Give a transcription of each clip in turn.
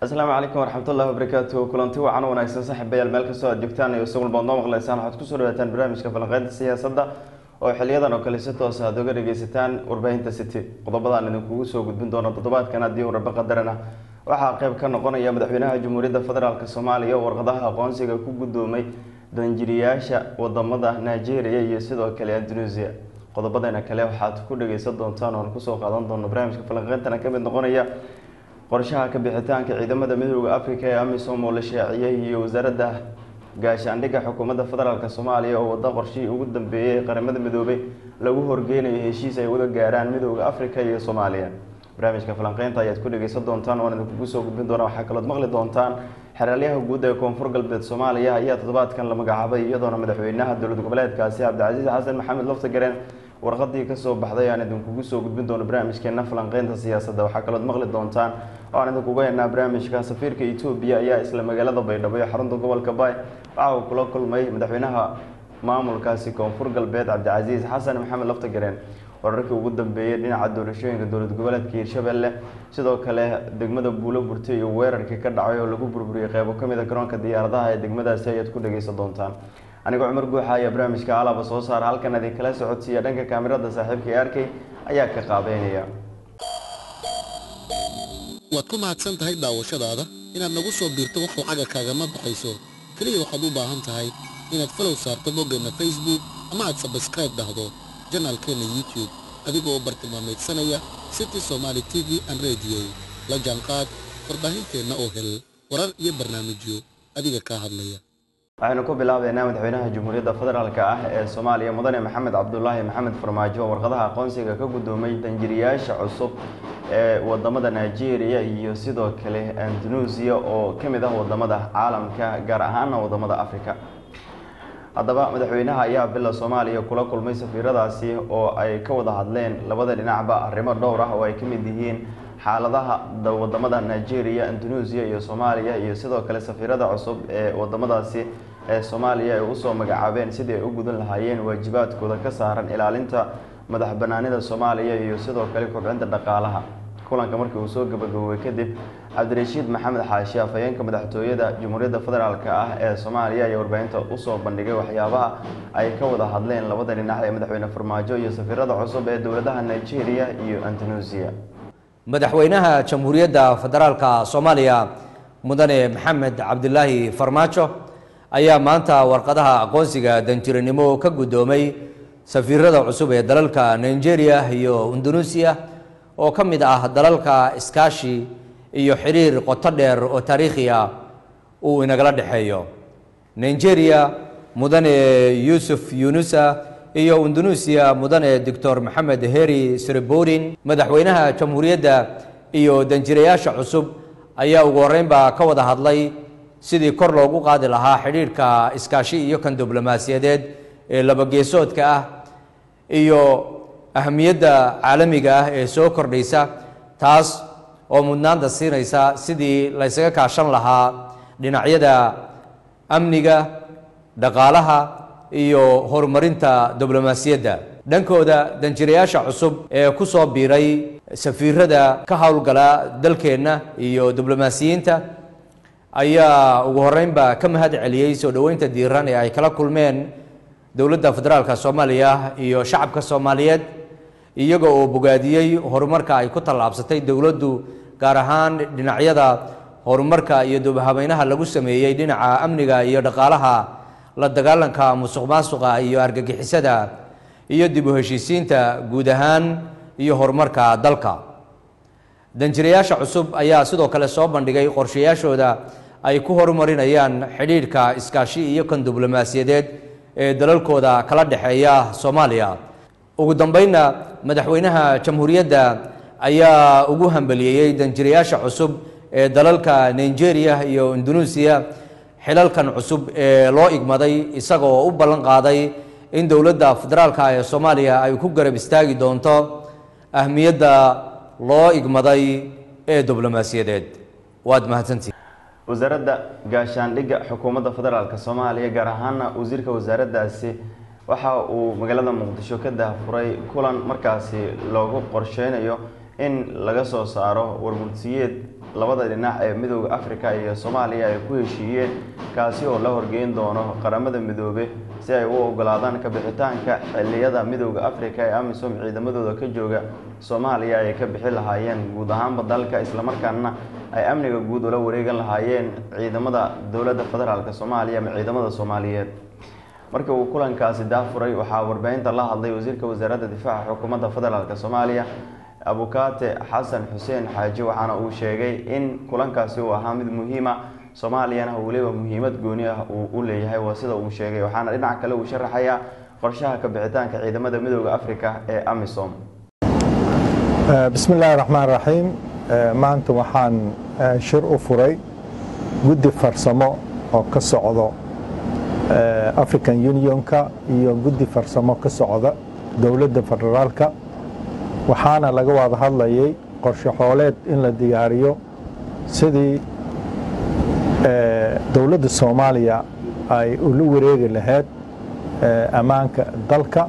asalaamu calaykum waraxmatullahi wabarakaatu kulanti wacan wanaagsan saaxiibayaal meel kastoo aad joogtaan iyo isagun baad noo maqleysaan waxaad ku soo dhawaataan barnaamijka falanqeynta siyaasadda oo xiliyadan oo kale si toos aad oga dhageysataan warbaahinta city. Qodobadaan idinkugu soo gudbin doono toddobaadkan haddii uu raba qadarana waxaa qeyb ka noqonaya madaxweynaha jamhuuriyadda federaalk soomaaliya oo warqadaha aqoonsiga ku guddoomay danjiriyaasha waddamada nigeria iyo sidoo kale indonesia. Qodobadeena kale waxaad ku dhageysan doontaan oon ku soo qaadan doono barnaamijka falanqeyntana ka mid noqonaya qorshaha ka bixitaanka ciidamada midooda africa ee amisom oo la shaaciyey iyo wasaaradda gaashaandhigga xukuumadda federaalk soomaaliya oo wada qorshihii ugu dambeeyay ee qaramada midoobay lagu horgeynayo heshiis ay wada gaaraan midooda africa iyo soomaaliya. Barnaamijka falanqeynta ayaad ku dhageysan doontaan oon idinkugu soo gudbin doona waxaa kalood maqli doontaan xeraalyaha guud ee koonfur galbeed soomaaliya ayaa toddobaadkan la magacaabay iyadoona madaxweynaha dowlad goboleedkaasi cabdicasiis xasan maxamed laftagareen warqadii ka soo baxday aan idinkugu soo gudbin doono barnaamijkeena falanqeynta siyaasadda. Waxaa kalood maqli doontaan oo aan idinkuga haynaa barnaamijka safiirka etoobiya ayaa isla magaalada baydhabo ee xarunta gobolka baay. Waxa uu kula kulmay madaxweynaha maamulkaasi koonfur galbeed cabdicasiis xasan maxamed laftagareen wararkii ugu dambeeyey dhinaca doorashooyinka dowlad goboleedka hiirshabelle sidoo kale degmada buulo burte iyo weerarkii ka dhacay oo lagu burburiyey qeybo ka mid a garoonka diyaaradaha ee degmadaasi ayaad ku dhageysan doontaan anigoo cumar guuxa ayaa barnaamijka alaba soo saara halkan idinkala socodsiiya dhanka kaamirada saaxiibka e arkay ayaa ka qaabeynaya. Waad ku mahadsan tahay daawashadaada inaad nagu soo biirto wax lacaga kaagama baxayso keliya waxaad u baahan tahay inaad falow saarto boggeenna facebook ama aad sabskraib dhahdo janaalkeenna youtube. Adigoo bartilmaamaydsanaya city somaali t v an rediyo la jaanqaad warbaahinteenna oo hel warar iyo barnaamijyo adiga kaa hadlaya waxaynu ku bilaabeynaa madaxweynaha jamhuuriyadda federaalk ah ee soomaaliya mudane maxamed cabdulaahi maxamed farmaajo. Oo warqadaha aqoonsiga ka guddoomay danjiriyaasha cusub ee waddamada nigeria iyo sidoo kale indonesia oo ka mid ah waddamada caalamka gaar ahaana waddamada africa haddaba madaxweynaha ayaa bila soomaaliya kula kulmay safiiradaasi oo ay ka wada hadleen labada dhinacba. Arrimo dhowr ah oo ay ka mid yihiin xaaladaha waddamada nigeria indonesia iyo soomaaliya iyo sidoo kale safiirada cusub ee wadamadaasi ee soomaaliya ay u soo magacaabeen sidii ay u gudan lahaayeen waajibaadkooda ka saaran ilaalinta madax banaanida soomaaliya iyo sidoo kale kobcinta dhaqaalaha. Kulanka markii uu soo gabagaboobay kadib cabdirashiid maxamed xaashi afhayeenka madaxtooyada jamhuuriyadda federaalk ah ee soomaaliya ayaa warbaahinta u soo bandhigay waxyaabaha ay ka wada hadleen labada dhinac ee madaxweyne farmaajo iyo safiirada cusub ee dowladaha nigeria iyo indonesia madaxweynaha jamhuuriyadda federaalka soomaaliya mudane maxamed cabdilaahi farmaajo ayaa maanta warqadaha aqoonsiga danjiranimo ka guddoomay safiirada cusub ee dalalka nigeria iyo indonesia oo ka mid ah dalalka iskaashi iyo xiriir qoto dheer oo taariikhi uu inagala dhexeeyo. Nigeria mudane yuusuf yunusa iyo indonesia mudane doctor maxamed heri sreborin madaxweynaha jamhuuriyadda iyo danjirayaasha cusub ayaa ugu horreynba ka wada hadlay sidii kor loogu qaadi lahaa xidhiidhka iskaashi iyo kan diblomaasiyadeed ee labageesoodka ah iyo ahamiyadda caalamiga ah ee soo kordhaysa taas oo mudnaanta siinaysa sidii laysaga kaashan lahaa dhinacyada amniga dhaqaalaha iyo horumarinta diblomaasiyadda. Dhankooda danjirayaasha cusub ee ku soo biiray safiirada ka howlgala dalkeenna iyo diblomaasiyiinta ayaa ugu horreynba ka mahad celiyey soo dhoweynta diiran ee ay kala kulmeen dowladda federaalka soomaaliya iyo shacabka soomaaliyeed iyaga oo bogaadiyey horumarka ay ku tallaabsatay dowladdu gaar ahaan dhinacyada horumarka iyo dubhabeynaha lagu sameeyey dhinaca amniga iyo dhaqaalaha la dagaalanka musuq maasuqa iyo argagixisada iyo dib u heshiisiinta guud ahaan iyo horumarka dalka. Danjirayaasha cusub ayaa sidoo kale soo bandhigay qorshayaashooda ay ku horumarinayaan xidhiidhka iskaashi iyo kan diblomaasiyadeed ee dalalkooda kala dhexeeya soomaaliya. Ugu dambeynna madaxweynaha jamhuuriyadda ayaa ugu hambaliyeeyey danjirayaasha cusub ee dalalka nigeria iyo indonesia xilalkan cusub ee loo igmaday isaga oo u ballan qaaday in dowladda federaalka ee soomaaliya ay ku garab istaagi doonto ahmiyadda loo igmaday ee diblomaasiyadeed. Waad mahadsantihi wasaaradda gaashaandhigga xukuumadda federaalk soomaaliya gaar ahaana wasiirka wasaaraddaasi waxa uu magaalada muqdisho ka daahfuray kulan markaasi loogu qorsheynayo in laga soo saaro warmurtiyeed labada dhinac ee midooda africa iyo soomaaliya ay ku heshiiyeen kaasi oo la horgeyn doono qaramada midoobe si ay u ogolaadaan kabixitaanka xiliyada midooda africa ee amisom ciidamadooda ka jooga soomaaliya ay ka bixi lahaayeen guud ahaanba dalka islamarkaana ay amniga guud ula wareegan lahaayeen ciidamada dowladda federaalk soomaaliya ama ciidamada soomaaliyeed. Markii uu kulankaasi daafuray waxaa warbaahinta la hadlay wasiirka wasaaradda difaaca xukuumadda federaalk soomaaliya abukaate xasan xuseen xaaji waxaana uu sheegay in kulankaasi uu ahaa mid muhiima. Soomaaliyana weliba muhiimad gooni ah uu u leeyahay waa sida uu sheegay. Waxaana dhinaca kale uu sharaxayaa qorshaha kabixitaanka ciidamada midooda africa ee amisom. Bismi illaahi raxmaan raxiim maanta waxaan shir u furay guddi farsamo oo ka socdo african unionka iyo guddi farsamo ka socda dowladda federaalka waxaana laga wada hadlayay qorshe xooleed in la diyaariyo sidii dowladda soomaaliya ay ula wareegi lahayd ammaanka dalka.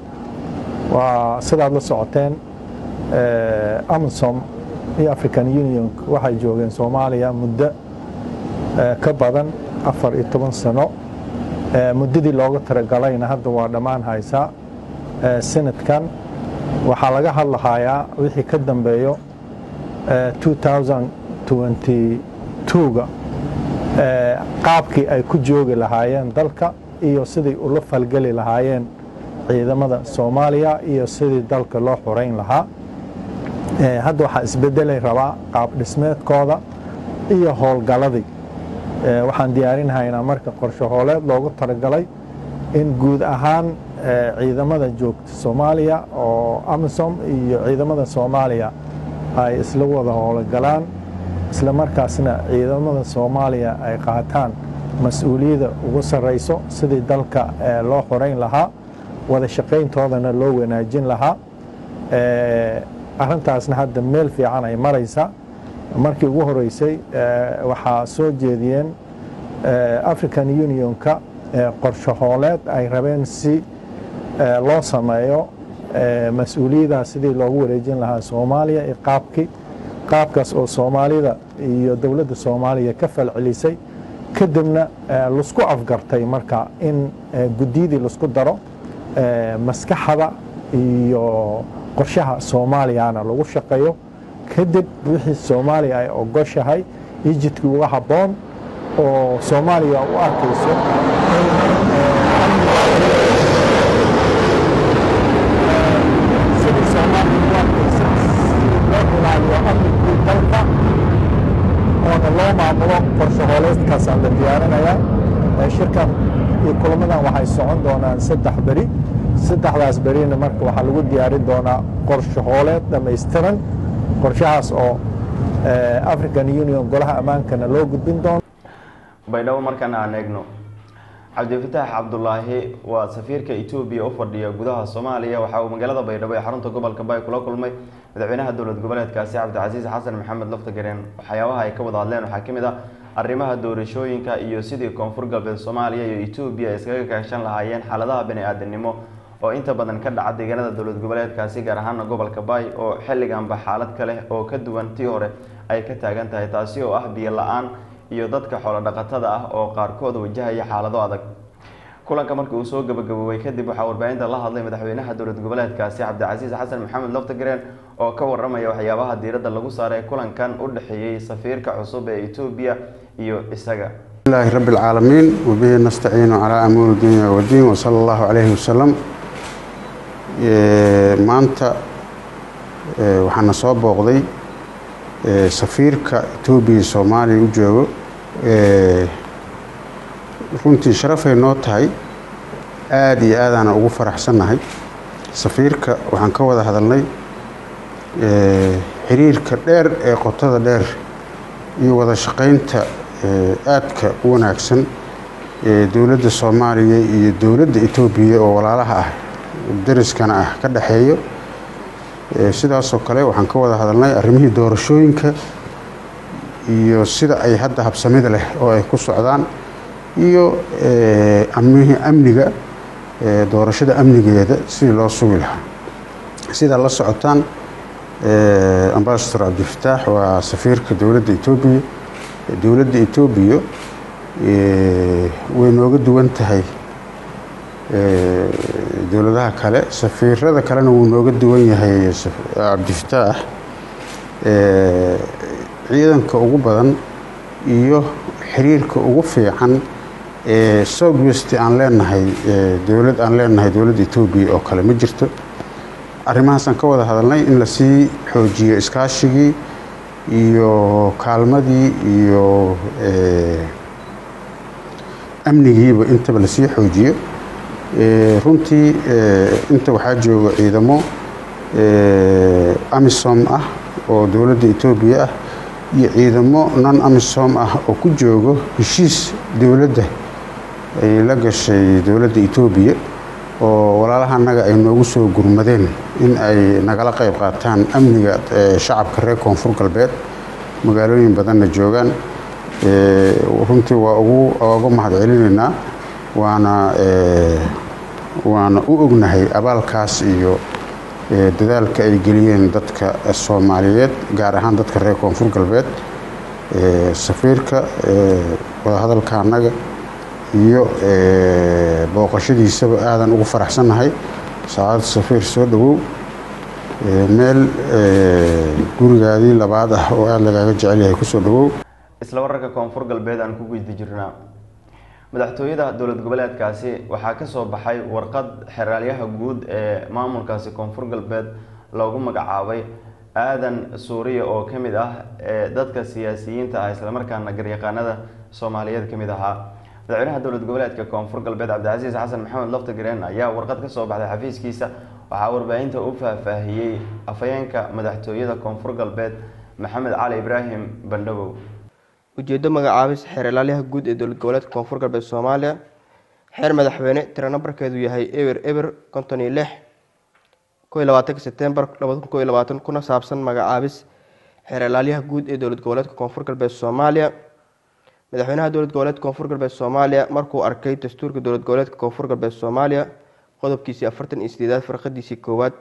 Waa sidaad la socoteen amisom iyo african union waxay joogeen soomaaliya muddo ka badan afar iyo toban sano. Muddadii looga talagalayna hadda waa dhammaan haysaa sanadkan waxaa laga hadlahayaa wixii ka dambeeyo ga qaabkii ay ku joogi lahaayeen dalka iyo sidii ula falgeli lahaayeen ciidamada soomaaliya iyo sidii dalka loo xoreyn lahaa. Hadda waxaa isbedelay rabaa qaab dhismeedkooda iyo howlgaladii waxaan diyaarinahaynaa marka qorshe hooleed loogu talagalay in guud ahaan ciidamada joogta soomaaliya oo amisom iyo ciidamada soomaaliya ay isla wada howlgalaan isla markaasna ciidamada soomaaliya ay qaataan mas'uuliyadda ugu sarrayso sidii dalka loo xoreyn lahaa wada shaqayntoodana loo wanaajin lahaa. Arrintaasna hadda meel fiican ay maraysa. Markii ugu horeysay waxaa soo jeediyeen african unionka qorshe hooleed ay rabeen si loo sameeyo mas'uuliyadaas sidii loogu wareejin lahaa soomaaliya iyo qaabkii qaabkaas oo soomaalida iyo dowladda soomaaliya ka falcelisay kadibna lasku afgartay marka in guddiyadii lasku daro maskaxda iyo qorshaha soomaaliyana lagu shaqeeyo. Kadib wixii soomaaliya ay ogoshahay ijidkii uga habboon oo soomaaliya u arkayso sidii soomaaliya u arkayso loo ilaaliyo dalka oona loo maamulo qorshe hooleedkaasaan la diyaarinayaa shirkan iyo kulamadan waxay socon doonaan saddex beri. Saddexdaas berina marka waxaa lagu diyaarin doonaa qorshe hooleed dhammaystiran qorshahaas oo african union golaha ammaankana loo gudbin doono baydhabo markaan aan eegno cabdifitaax cabdulaahi waa safiirka etoobiya u fadhiya gudaha soomaaliya. Waxa uu magaalada baydhabo ee xarunta gobolka bay kula kulmay madaxweynaha dowlad goboleedkaasi cabdicasiis xasan maxamed laftagareen waxyaabaha ay ka wada hadleen waxaa ka mid ah arrimaha doorashooyinka iyo sidii koonfur galbeed soomaaliya iyo etoobiya iskaga kaashan lahaayeen xaaladaha bani-aadanimo oo inta badan ka dhaca deegaanada dowlad goboleedkaasi gaar ahaana gobolka baay oo xilliganba xaalad kale oo ka duwan tii hore ay ka taagan tahay taasi oo ah biyo la'aan iyo dadka xoolo dhaqatada ah oo qaarkood wajahaya xaalado adag. Kulanka markii uu soo gabagaboobay kadib waxaa warbaahinta la hadlay madaxweynaha dowlad goboleedkaasi cabdicasiis xasan maxamed laftagareen oo ka waramaya waxyaabaha diiradda lagu saaray kulankan u dhexeeyey safiirka cusub ee etoobiya iyo isaga. Ilahi rabbi alcaalamiin wabihi nastaciinu calaa amuuri dunya wadiin wasala allahu calayhi wasalam maanta waxaana soo booqday safiirka etoobiya soomaaliya u joogo. Runtii sharafay noo tahay aada iyo aadaana ugu faraxsannahay. Safiirka waxaan ka wada hadalnay xiriirka dheer ee qotada dheer iyo wada shaqaynta aadka u wanaagsan ee dowladda soomaaliya iyo dowladda etoobiya oo walaalaha ah dariskana ah ka dhexeeyo sidaasoo kale waxaan ka wada hadalnay arrimihii doorashooyinka iyo sida ay hadda habsamida leh oo ay ku socdaan iyo amihii amniga doorashada amnigeeda sidii loo sugi lahaa. Sidaa la socotaan ambasador cabdifataax waa safiirka dowladda etoobiya dowladda etoobiya way nooga duwan tahay dowladaha kale. Safiirada kalena wuu nooga duwan yahay cabdifataax ciidanka ugu badan iyo xiriirka ugu fiican ee southwest aan leenahay dowlad aan leenahay dowladda etoobiya oo kale ma jirto arrimahaasaan ka wada hadalnay in la sii xoojiyo iskaashigii iyo kaalmadii iyo amnigiiba intaba la sii xoojiyo. Runtii inta waxaa jooga ciidamo amisom ah oo dowladda etoobiya ah iyo ciidamo non amisom ah oo ku joogo heshiis dowladda ay la gashay dowladda etoobiya oo walaalaha annaga ay noogu soo gurmadeen in ay nagala qayb qaataan amniga shacabka reer koonfur galbeed. Magaalooyin badanna joogaan. Runtii waa uga mahad celinaynaa waana waana u ognahay abaalkaas iyo dadaalka ay geliyeen dadka soomaaliyeed gaar ahaan dadka reer koonfur galbeed. Safiirka wadahadalka annaga iyo booqashadiisaba aadan ugu faraxsannahay. Saacad safiir soo dhowow meel gurigaadii labaad ah oo aada lagaaga jecel yahay ku soo dhowow isla wararka koonfur galbeed aan ku geydi jirnaa madaxtooyada dowlad goboleedkaasi waxaa ka soo baxay warqad xeraalyaha guud ee maamulkaasi koonfur galbeed loogu magacaabay aadan suuriya oo ka mid ah ee dadka siyaasiyiinta ah islamarkaana garyaqaanada soomaaliyeed ka mid ahaa madaxweynaha dowlad goboleedka koonfur galbeed cabdicasiis xasan maxamed laftigareen ayaa warqad ka soo baxday xafiiskiisa. Waxaa warbaahinta u faahfaahiyey afhayeenka madaxtooyada koonfur galbeed maxamed cali ibraahim bandhabow ujeedo magacaabis xeer ilaalyaha guud ee dowlad goboleedka koonfur galbeed soomaaliya. Xeer madaxweyne tiro nambarkeedu yahay eber eber konton iyo lix ko labaatanka sebtembar labada kun ko labaatan kuna saabsan magacaabis xeer ilaalyaha guud ee dowlad goboleedka koonfur galbeed soomaaliya madaxweynaha dowlad goboleedka koonfur galbeed soomaaliya markuu arkay dastuurka dowlad goboleedka koonfur galbeed soomaaliya qodobkiisii afartan iyo sideedaad farqadiisii koowaad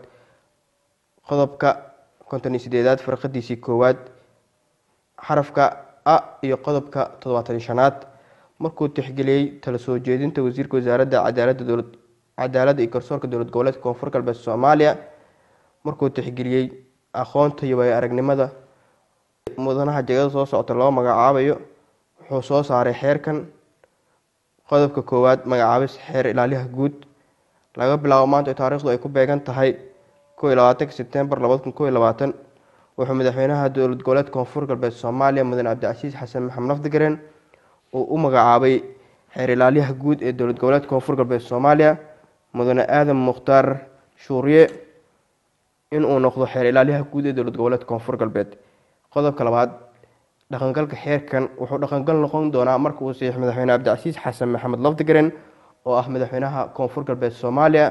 qodobka konton iyo sideedaad farqadiisii koowaad xarafka a iyo qodobka toddobaatan iyo shanaad markuu tixgeliyey tala soo jeedinta wasiirka wasaaradda cadaaladda dowlad cadaaladda iyo garsoorka dowlad goboleedka koonfur galbeed soomaaliya markuu tixgeliyey aqoonta iyo waayo aragnimada mudanaha jegada soo socota loo magacaabayo wuxuu soo saaray xeerkan. Qodobka koowaad magacaabis xeer ilaalyaha guud. Laga bilaabo maanta taariikhdu ay ku beegan tahay ko iyo labaatanka sebtembar labada kun ko iyo labaatan. Wuxuu madaxweynaha dowlad goboleedka koonfur galbeed soomaaliya mudane cabdicasiis xasan maxamed nafdigaren uu u magacaabay xeer ilaalyaha guud ee dowlad goboleedka koonfur galbeed soomaaliya mudane aadan mukhtaar shuuriye inuu noqdo xeer ilaalyaha guud ee dowlad goboleedka koonfur galbeed. Qodobka labaad dhaqangalka xeerkan wuxuu dhaqangal noqon doonaa marka uu saxiix madaxweyne cabdicasiis xasan maxamed lafdigaren oo ah madaxweynaha koonfur galbeed soomaaliya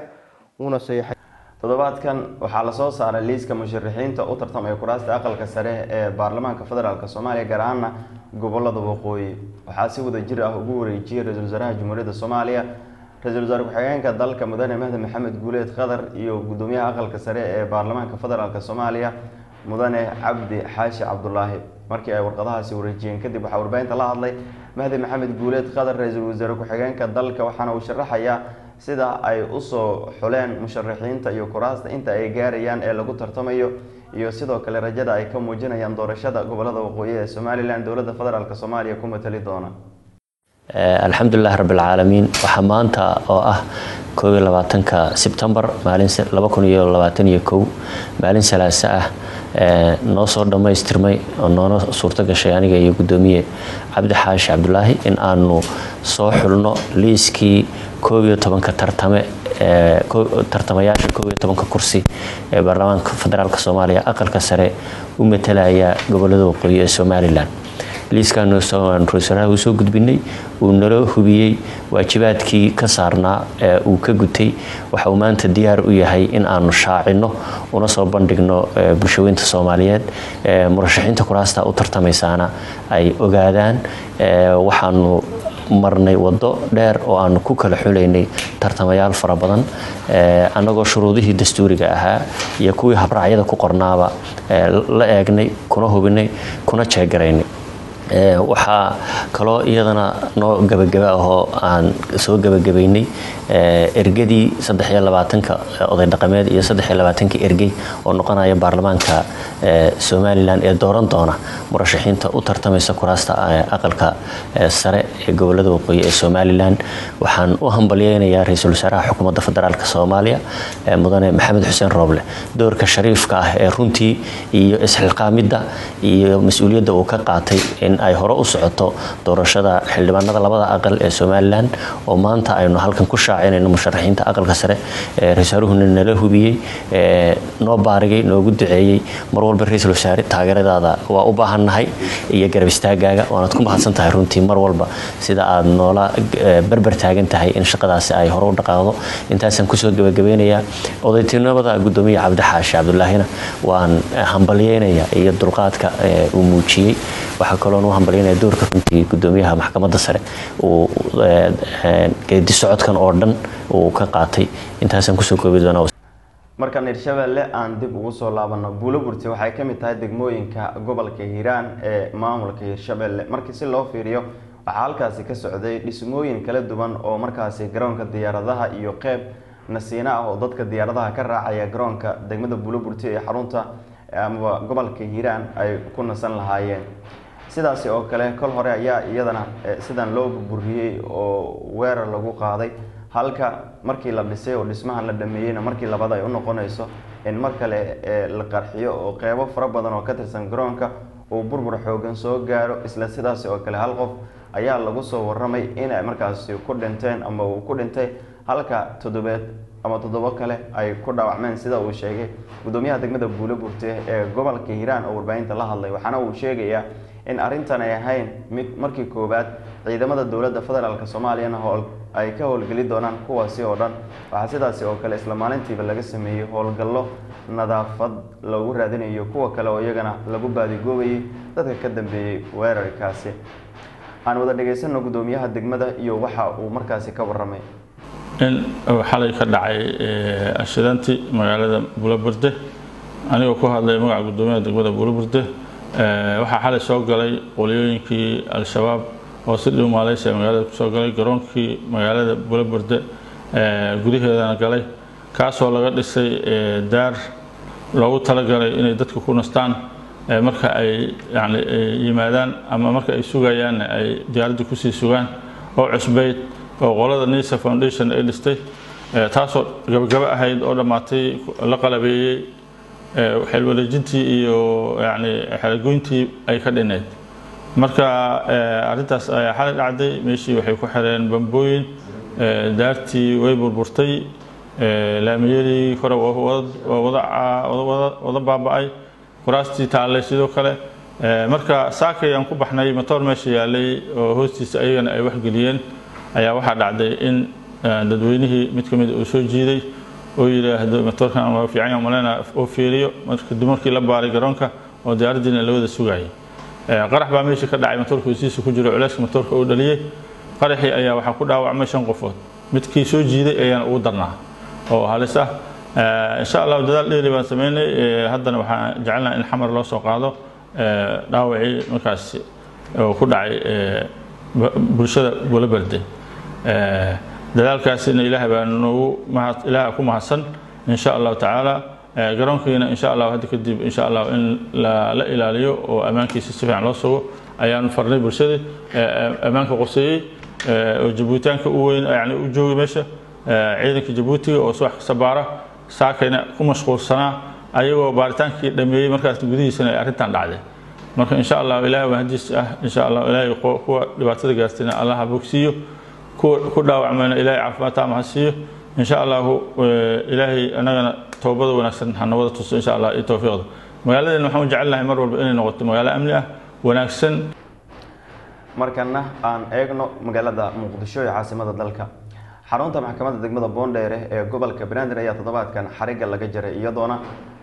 uuna saxiixay toddobaadkan waxaa la soo saaray liiska musharaxiinta u tartamaya kuraasta aqalka sare ee baarlamaanka federaalk soomaaliya gaar ahaana gobollada waqooyi. Waxaa si wada jir ah ugu wareejiyey ra'iisul wasaaraha jamhuuriyadda soomaaliya ra'iisul wasaare ku-xigeenka dalka mudane mahdi maxamed guuleed khadar iyo gudoomiyaha aqalka sare ee baarlamaanka federaalk soomaaliya mudane cabdi xaashi cabdulaahi markii ay warqadahaasi wareejiyeen kadib waxaa warbaahinta la hadlay mahdi maxamed guuleed khadar ra'iisul wasaare ku-xigeenka dalka waxaana uu sharaxayaa sida ay u soo xuleen musharaxiinta iyo kuraasta inta ay gaarayaan ee lagu tartamayo iyo sidoo kale rajada ay ka muujinayaan doorashada gobollada waqooyi ee somalilan dowladda federaalk soomaaliya ku matali doona alxamdulilahi rabbilcaalamiin waxaa maanta oo ah koob iyo labaatanka sebtembar maalin laba kun iyo labaatan iyo kow maalin salaasa ah. Noo soo dhammaystirmay oo noona suurto gashay aniga iyo guddoomiye cabdi xaashi cabdulaahi in aanu soo xulno liiskii koob iyo tobanka tartame tartamayaasha koob iyo kursi ee baarlamaanka federaalk soomaaliya aqalka sare u matalaya gobollada waqooyi ee somalilan liiskaanu ra'iisalaha uu soo gudbinay uu nala hubiyey waajibaadkii ka saarnaa ee uu ka gutay waxa uu maanta diyaar u yahay in aanu shaacino una soo bandhigno bulshaweynta soomaaliyeed murashaxiinta kuraasta u tartamaysaana ay ogaadaan waxaanu marnay waddo dheer oo aanu ku kala xulaynay tartamayaal fara badan annagoo shuruudihii dastuuriga ahaa iyo kuwii habraacyada ku qornaaba la eegnay kuna hubinay kuna jeegaraynay waxaa kaloo iyadana noo gabagaba ahoo aan soo gabagabaynay ergadii saddexiyo labaatanka oday dhaqameed iyo labaatanka ergey oo noqonaya baarlamaanka somalilan ee dooran doona murashaxiinta u tartamaysa kuraasta aqalka sare ee gobollada waqooyi ee somalilan waxaan u hambalyeynayaa ra'iisul wasaaraha xukuumadda federaalk soomaaliya mudane maxamed xuseen rooble. Doorka shariifka ah ee runtii iyo isxilqaamidda iyo mas'uuliyadda uu ka qaatay in ay hore u socoto doorashada xildhibaanada labada aqal ee somalilan oo maanta aynu halkan ku shaacinayno musharaxiinta aqalka sare ee ra'iisaaruhuna nala hubiyey noo baarigay noogu duceeyey. Mar walba ra'iisul wasaare taageeradaada waa u baahannahay iyo garab istaagaaga. Waanaad ku mahadsan runtii mar walba sida aad noola berber taagan in shaqadaasi ay hore u dhaqaaqdo. Intaasaan ku soo gabagabeynayaa odaytinimada gudoomiya cabdixaashi cabdulaahina waan hambalyeynayaa iyo dulqaadka uu muujiyey. Waxaa kaloon u hambalyeynaya doorka runtii gudoomiyaha maxkamadda sare uu geedi socodkan oo dhan uu ka qaatay. Intaasaan ku soo koobi doonaa markaan hirshabelle aan dib ugu soo laabano buuloburti waxay ka mid tahay degmooyinka gobolka hiiraan ee maamulka hirshabelle markii si loo fiiriyo waxaa halkaasi ka socday dhismooyin kala duwan oo markaasi garoonka diyaaradaha iyo qeyb nasiino ah oo dadka diyaaradaha ka raacaya garoonka degmada buuloburti ee xarunta amaba gobolka hiiraan ay ku nasan lahaayeen sidaasi oo kale kol hore ayaa iyadana sidan loo burburiyey oo weerar lagu qaaday. Halka markii la dhisay oo dhismahan la dhameeyeyna markii labaad ay u noqonayso in mar kale la qarxiyo oo qeybo fara badan oo ka tirsan garoonka uu burbur xoogan soo gaaro isla sidaasi oo kale hal qof ayaa lagu soo waramay inay markaasi ku dhinteen ama uu ku dhintay. Halka toddobeed ama toddobo kale ay ku dhaawacmeen sida uu sheegay. Gudoomiyaha degmada buulo burte ee gobolka hiiraan oo warbaahinta la hadlay waxaana uu sheegayaa in arrintan ay ahayn mid markii koowaad ciidamada dowladda federaalk soomaaliyana hool ay ka howlgeli doonaan kuwaasi oo dhan. Waxaa sidaasi oo kale isla maalintiiba laga sameeyey howlgallo nadaafad lagu raadinayo kuwa kale oo iyagana lagu baadigoobayay dadka ka dambeeyey weerarkaasi. Aan wada dhegaysano gudoomiyaha degmada iyo waxa uu markaasi ka waramay in xalay ka dhacay ashidanti magaalada bulaburde. Anigoo ku hadlay magaca gudoomiyaha degmada bulaburde waxaa xalay soo galay qoliyooyinkii al-shabaab oo si dhow maaleysia magaalada ku soo galay garoonkii magaalada bulaburde gudaheedana galay. Kaasoo laga dhisay daar loogu talagalay inay dadka ku nastaan marka ay yani yimaadaan ama marka ay sugayaanna ay diyaaradda ku sii sugaan oo cusbayd oo qolada nisa foundation ay dhistay. Taasoo gabagabo ahayd oo dhammaatay la qalabeeyey xilwareejintii iyo yani xelagoyntii ay ka dhineyd marka arrintaas ayaa xalay dhacday. Meeshii waxay ku xireen bambooyin daartii way burburtay. Laamiyadii kore wada baaba-ay. Kuraastii taallay sidoo kale. Marka saakay aan ku baxnay matoor meesha yaalay oo hoostiisa ayagana ay waxgeliyeen ayaa waxaa dhacday in dadweynihii mid ka mid uu soo jiiday oo yidhaahdo matoorkan waa fiican malena oo fiiriyo markii la baaray garoonka oo diyaaraddiina la wada sugayay qarax baa meesha ka dhacay matoorka hoostiisa ku jiro culeyska matoorka uu dhaliyey qaraxii ayaa waxaa ku dhaawacmay shan qofood. Midkii soo jiiday ayaana ugu darnaa oo halis ah. Insha allahu dadaal dheeri baan sameynay. Haddana waxaan jecelnaha in xamar loo soo qaado. Dhaawacii markaas oo ku dhacay bulshada bulaberde dadaalkaasina ilaah baa noogu ilaah ku mahadsan insha allahu tacaala. Garoonkiina insha allah hadda kadib insha allah in la ilaaliyo oo ammaankiisa si fiican loo sugo ayaanu farnay bulshada ammaanka qoseeyey oo jabuutaanka u weyn yani u joogay meesha ciidanka jabuutiga oo subax kasta saakayna ku mashquulsanaa ayagoo baaritaankii dhameeyey markaas gudihiisana arrintan dhacday. Marka insha allah ilaahay waa hadiis ah insha allah ilaahay kuwa dhibaatada gaartayna allah ha bogsiiyo ku dhaawacmayna ilaahay caafimaad taama ha siiyo. Insha allahu ilaahay anagana toobada wanaagsan hana wada tuso insha allah iyo towfiiqda magaaladeena waxaan u jecelnahay mar walba inay noqoto magaalo amni ah wanaagsan. Markana aan eegno magaalada muqdisho ee caasimada dalka. Xarunta maxkamadda degmada boondheere ee gobolka banaadir ayaa toddobaadkan xarigga laga jaray iyadoona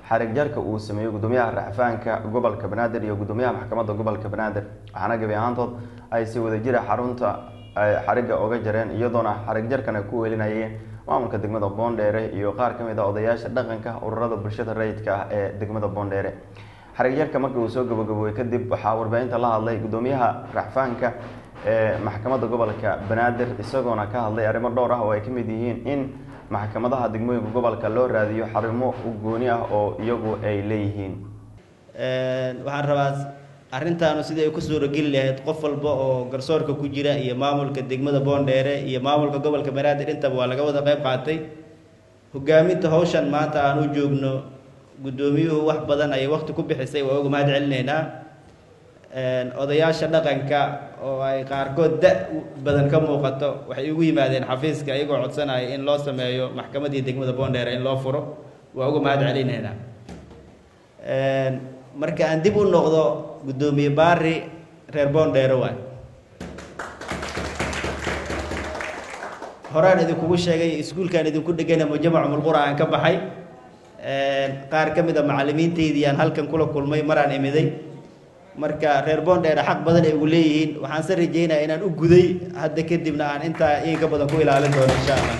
xarig jarka uu sameeyey gudoomiyaha racfaanka gobolka banaadir iyo gudoomiyaha maxkamadda gobolka banaadir. Waxaana gebi ahaantood ay si wadajira xarunta ay xarigga oga jareen iyadoona xarig jarkan ay ku welinayeen. Maamulka degmada boondheere iyo qaar ka mid ah odayaasha dhaqanka ururada bulshada rayidka ah ee degmada boondheere. Xarig jarka markii uu soo gabagaboobay kadib waxaa warbaahinta la hadlay gudoomiyaha racfaanka ee maxkamadda gobolka banaadir isagoona ka hadlay arrimo dhowr ah oo ay ka mid yihiin in maxkamadaha degmooyinka gobolka loo raadiyo xarimo u gooni ah oo iyagu ay leeyihiin. Waxaan rabaa arrintaanu sidii ay ku suurageli lahayd qof walba oo garsoorka ku jira iyo maamulka degmada boondheere iyo maamulka gobolka banaadir intaba waa laga wada qayb qaatay. Hogaaminta hawshan maanta aan u joogno guddoomiyuhu wax badan ayay waqti ku bixisay waa uga mahad celinaynaa odayaasha dhaqanka oo ay qaarkood da badan ka muuqato waxay ugu yimaadeen xafiiska iyagoo codsanaya in loo sameeyo maxkamadii degmada boondheere in loo furo waa uga mahad celinaynaa marka aan dib u noqdo guddoomiye baari reer boondheere waay. Horaan idinkugu sheegay iskuulkaan idinku dhegana mujamac mulqura aan ka baxay. Qaar ka mid a macallimiintaydii aan halkan kula kulmay maraan imiday. Marka reer boondheere xaq badan ay ugu leeyihiin waxaan se rajeynaya inaan u guday. Hadda kadibna aan intaa iinka badan ku ilaalin doono insha allah.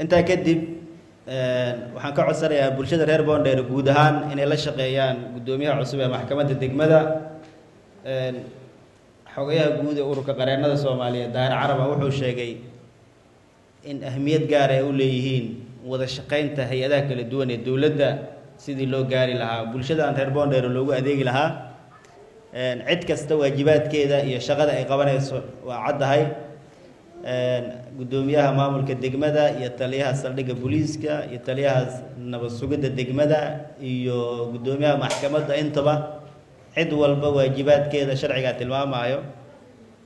Intaa kadib waxaan ka codsanayaa bulshada reer boondheere guud ahaan inay la shaqeeyaan guddoomiyaha cusub ee maxkamadda degmada. Xogayaha guud ee ururka qareennada soomaaliyeed daahir caraba wuxuu sheegay in ahmiyad gaar ay u leeyihiin wada shaqaynta hay'adaha kala duwan ee dowladda sidii loo gaari lahaa. Bulshadan reer boondheere loogu adeegi lahaa cid kasta waajibaadkeeda iyo shaqada ay qabanayso waa caddahay guddoomiyaha maamulka degmada iyo taliyaha saldhigga booliiska iyo taliyaha nabad sugidda degmada iyo guddoomiyaha maxkamadda intaba cid walba waajibaadkeeda sharcigaa tilmaamayo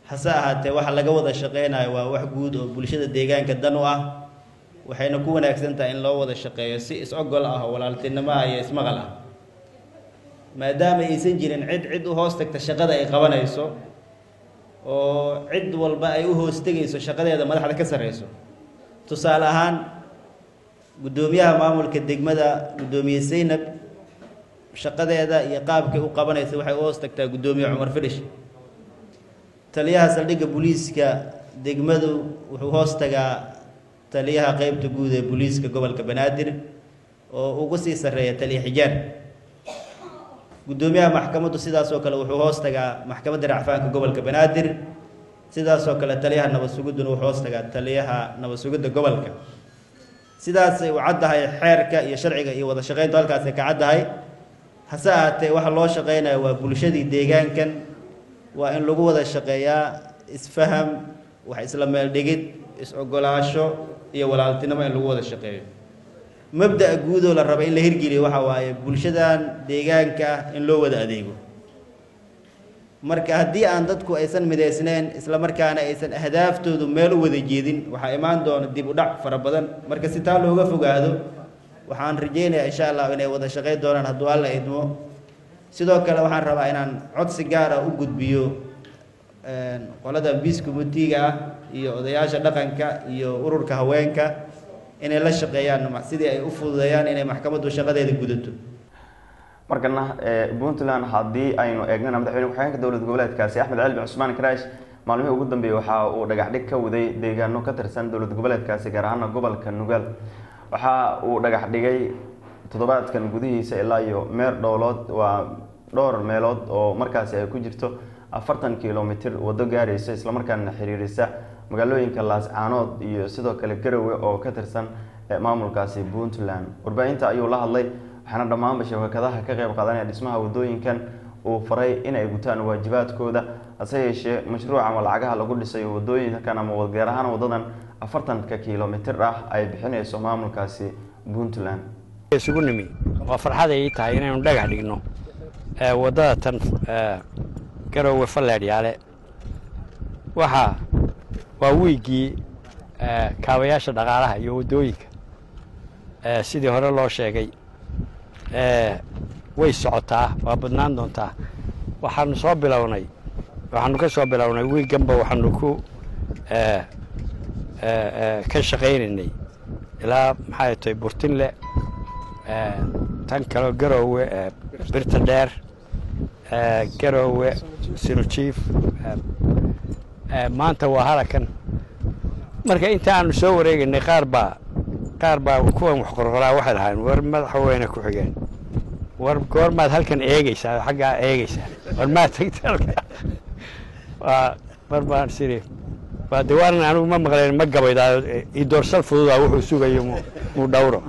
hase ahaatee waxa laga wada shaqeynayo waa wax guud oo bulshada deegaanka dan u ah. Waxayna ku wanaagsan tahay in loo wada shaqeeyo si is-ogol ah oo walaaltinimo ah iyo ismaqal ah. Maadaama aysan jirin cid cid u hoos tagta shaqada ay qabanayso oo cid walba ay u hoos tegayso shaqadeeda madaxda ka sarreyso. Tusaale ahaan guddoomiyaha maamulka degmada guddoomiye saynab shaqadeeda iyo qaabkay u qabanaysa waxay u hoos tagtaa guddoomiye cumar filish. Taliyaha saldhigga booliiska degmadu wuxuu hoos tagaa taliyaha qeybta guud ee booliiska gobolka banaadir oo ugu sii sarreeya taliya xijaar guddoomiyaha maxkamaddu sidaas oo kale wuxuu hoos tagaa maxkamadda racfaanka gobolka banaadir sidaas oo kale taliyaha nabad sugidduna wuxuu hoos tagaa taliyaha nabad sugidda gobolka sidaasay u caddahay xeerka iyo sharciga iyo wada shaqayntu halkaasay ka caddahay hase ahaatee waxa loo shaqaynayo waa bulshadii deegaankan waa in lagu wada shaqeeyaa isfaham wax isla meeldhigid is-ogolaasho iyo walaaltinimo in lagu wada shaqeeyo mabda'a guudoo la raba in la hirgeliyo waxa waaye bulshadan deegaanka in loo wada adeego. Marka haddii aan dadku aysan midaysneyn isla markaana aysan ahdaaftoodu meel u wada jeedin waxaa imaan doona dib u dhac fara badan. Marka si taa looga fogaado waxaan rajeynayaa insha allah inay wada shaqayn doonaan hadduu alla idmo. Sidoo kale waxaan rabaa inaan codsi gaar ah u gudbiyo qolada biis committeega ah iyo odayaasha dhaqanka iyo ururka haweenka inay la shaqeeyaan sidii ay u fududeeyaan inay maxkamaddu shaqadeeda gudato. Markana puntland haddii aynu eegnana madaxweyne ku-xigeenka dowlad goboleedkaasi axmed celbi cusmaan karaash maalmihii ugu dambeeyey waxa uu dhagaxdhig ka waday deegaano ka tirsan dowlad goboleedkaasi gaar ahaana gobolka nugaal waxa uu dhagax dhigay toddobaadkan gudihiisa ilaa iyo meer dhowlood waa dhowr meelood oo markaasi ay ku jirto afartan kilomitr waddo gaaraysa islamarkaana xiriirisa magaalooyinka laascaanood iyo sidoo kale garowe oo ka tirsan maamulkaasi puntland. Warbaahinta ayuu la hadlay waxaana dhammaanba shabakadaha ka qeyb qaadanaya dhismaha wadooyinkan uu faray inay gutaan waajibaadkooda hase yeeshee mashruuc ama lacagaha lagu dhisay wadooyinkan ama gaar ahaan wadadan afartanka kilomitr ah ay bixinayso maamulkaasi puntland. Isugu nimi. Waa farxad ay tahay inaynu dhagax dhigno. Wadada tan garowe falleedhyaale waxaa waa wiiggii kaabayaasha dhaqaalaha iyo waddooyinka sidii hore loo sheegay way socotaa waa badnaan doontaa. Waxaanu soo bilownay waxaanu ka soo bilownay wiigganba waxaanu ku ka shaqaynaynay. Ilaa maxay tahay burtinle tan kaleo garoowe birta dheer eh, garoowe sinujiif eh, eh, maanta waa halakan marka inta aanu soo wareegaynay qaar baa qaar baa kuwan wax qorqoraa waxay lahayn war madaxweyne ku xigeen. War goormaad halkan eegeysaa oo xaggaa eegeysaa war maad tagta waa mar baan siri waa de waanan anigu ma maqleen ma gabaydaa i doorsal fududaa wuxuu sugayo mu- muu dhowro.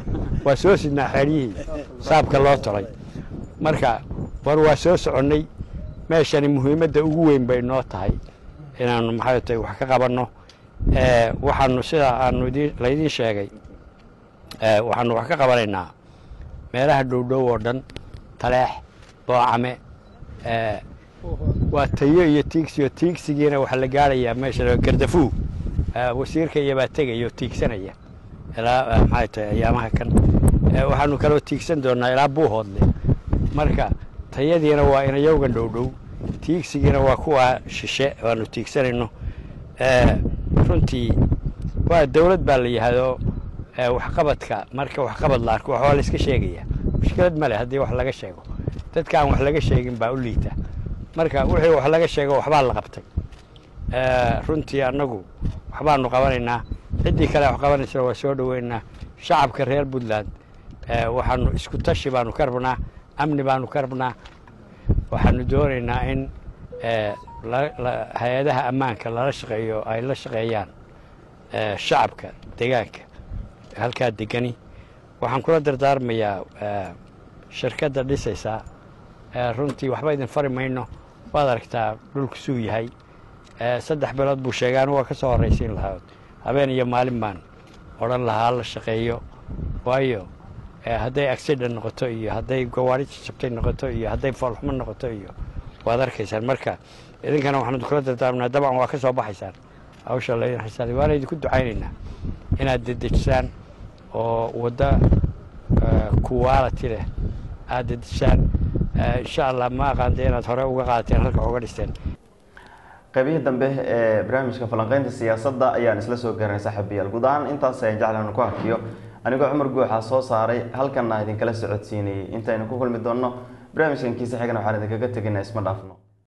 Waa soo sidnaa xeeryihii saabka loo tolay. Marka war waa soo soconnay meeshani muhiimadda ugu weyn bay noo tahay inaanu maxay tahay wax ka qabanno. Eh, waxaanu sida aanu laydiin sheegay. Eh, waxaanu wax ka qabanaynaa. Meelaha dhowdhow oo dhan taleex boocame eh, waa tayo iyo tiigsiyo tiigsigiina waxaa la gaarayaa meesha gardafuu wasiirka iyabaa tegaya tiigsanaya. Ilaa maxay tahay ayaamaha kan. Waxaanu kaloo tiigsan doonaa ilaa buuhoodle. Marka tayadiina waa inayowgan dhowdhow tiigsigiina waa kuwa shishe waanu tiigsanayno Eh, runtii waa dowlad baa la yihahdo eh, waxqabadka. Marka waxqabad la arko waxbaa la iska sheegaya. Mushkilad male haddii wax laga sheego. Dadka aan wax laga sheegin baa u liita. Marka wixii wax laga sheego waxbaa la qabtay. Eh, runtii annagu waxbaanu qabanaynaa. Ciddii kale wax qabanaysana waa soo dhoweynaa. Shacabka reer puntland waxaanu isku tashi baanu ka rabnaa amni baanu ka rabnaa waxaanu doonaynaa in eh, hay'adaha ammaanka lala shaqeeyo ay la shaqeeyaan eh, shacabka deegaanka halkaa degani. Waxaan kula dardaarmayaa eh, shirkadda dhisaysaa runtii waxba idin fari mayno. Waad aragtaa dhulku suu yahay. Saddex bilood buu sheegay anigu waa ka soo horraysiin lahaa. Habeen iyo maalin baan odhan lahaa la shaqeeyo. Waayo hadday accident noqoto iyo hadday gawaari jabtay noqoto iyo hadday foolxumo noqoto iyo waad arkaysaan. Marka idinkana waxaanu kula dardaarmnaa dabcan waa ka soo baxaysaan. Hawsha laydin xisaaday waana idinku ducaynaynaa inaad dedejisaan oo wadda quality leh aad dedejisaan. Eh, insha allah ma aqaante inaad hore uga qaadateen halka uga dhisteen. Qaybihii dambe ee barnaamijka falanqeynta siyaasadda ayaan isla soo gaarnay saaxiibayaal guud ahaan. Intaas ayaan jeclaan ku hakiyo anigoo cumar guuxa soo saaray halkanna idinkala socodsiinayay intaynu ku kulmi doonno barnaamijkan kiisa xigana waxaan idinkaga tegaynaa isma dhaafno